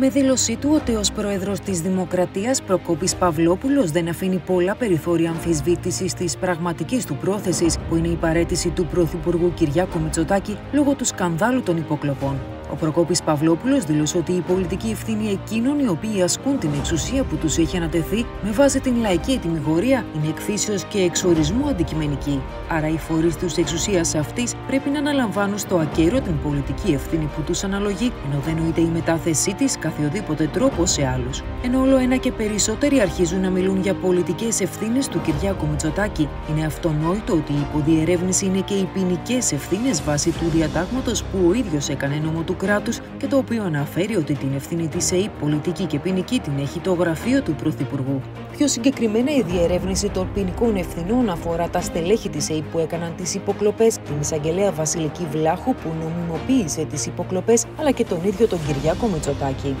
Με δήλωσή του ότι ως πρόεδρος της Δημοκρατίας Προκόπης Παυλόπουλος δεν αφήνει πολλά περιθώρια αμφισβήτησης της πραγματικής του πρόθεσης, που είναι η παρέτηση του Πρωθυπουργού Κυριάκου Μητσοτάκη λόγω του σκανδάλου των υποκλοπών. Ο Προκόπης Παυλόπουλος δήλωσε ότι η πολιτική ευθύνη εκείνων οι οποίοι ασκούν την εξουσία που τους έχει ανατεθεί με βάση την λαϊκή ετοιμιγορία είναι εκφύσεως και εξορισμού αντικειμενική. Άρα οι φορείς τη εξουσίας αυτής πρέπει να αναλαμβάνουν στο ακέραιο την πολιτική ευθύνη που τους αναλογεί, ενώ δεν νοείται η μετάθεσή της καθιοδήποτε τρόπο σε άλλους. Ενώ όλο ένα και περισσότεροι αρχίζουν να μιλούν για πολιτικές ευθύνες του Κυριάκου Μητσοτάκη, είναι αυτονόητο ότι η υποδιερεύνηση είναι και οι ποινικές ευθύνες βάσει του διατάγματος που ο ίδιος έκανε νόμο του κράτους και το οποίο αναφέρει ότι την ευθύνη της ΕΕ πολιτική και ποινική την έχει το γραφείο του Πρωθυπουργού. Πιο συγκεκριμένα, η διερεύνηση των ποινικών ευθυνών αφορά τα στελέχη της ΕΕ που έκαναν τις υποκλοπές, την εισαγγελέα Βασιλική Βλάχου που νομιμοποίησε τις υποκλοπές, αλλά και τον ίδιο τον Κυριάκο Μητσοτάκη.